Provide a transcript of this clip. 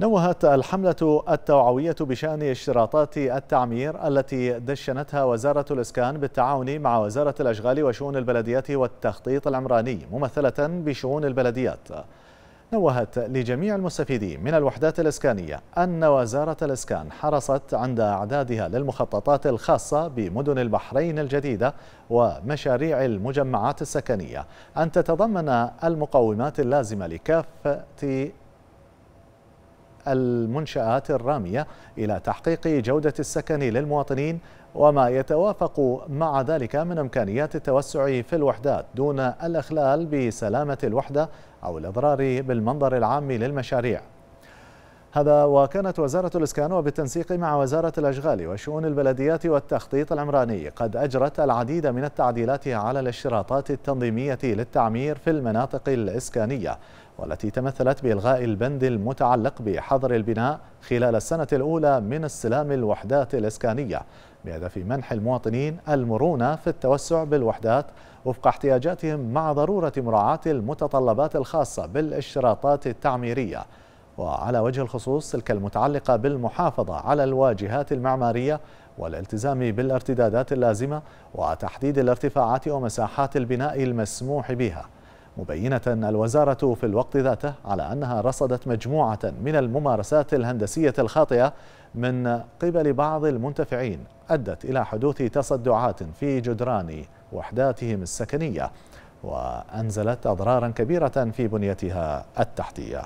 نوهت الحملة التوعوية بشأن اشتراطات التعمير التي دشنتها وزارة الإسكان بالتعاون مع وزارة الأشغال وشؤون البلديات والتخطيط العمراني ممثلة بشؤون البلديات. نوهت لجميع المستفيدين من الوحدات الإسكانية أن وزارة الإسكان حرصت عند أعدادها للمخططات الخاصة بمدن البحرين الجديدة ومشاريع المجمعات السكنية أن تتضمن المقومات اللازمة لكافة المنشآت الرامية إلى تحقيق جودة السكن للمواطنين وما يتوافق مع ذلك من إمكانيات التوسع في الوحدات دون الإخلال بسلامة الوحدة أو الإضرار بالمنظر العام للمشاريع. هذا وكانت وزارة الإسكان وبالتنسيق مع وزارة الأشغال وشؤون البلديات والتخطيط العمراني قد أجرت العديد من التعديلات على الاشتراطات التنظيمية للتعمير في المناطق الإسكانية والتي تمثلت بإلغاء البند المتعلق بحظر البناء خلال السنة الأولى من استلام الوحدات الإسكانية بهدف منح المواطنين المرونة في التوسع بالوحدات وفق احتياجاتهم مع ضرورة مراعاة المتطلبات الخاصة بالاشتراطات التعميرية. وعلى وجه الخصوص تلك المتعلقة بالمحافظة على الواجهات المعمارية والالتزام بالارتدادات اللازمة وتحديد الارتفاعات ومساحات البناء المسموح بها. مبينة الوزارة في الوقت ذاته على أنها رصدت مجموعة من الممارسات الهندسية الخاطئة من قبل بعض المنتفعين أدت إلى حدوث تصدعات في جدران وحداتهم السكنية وأنزلت أضرارا كبيرة في بنيتها التحتية.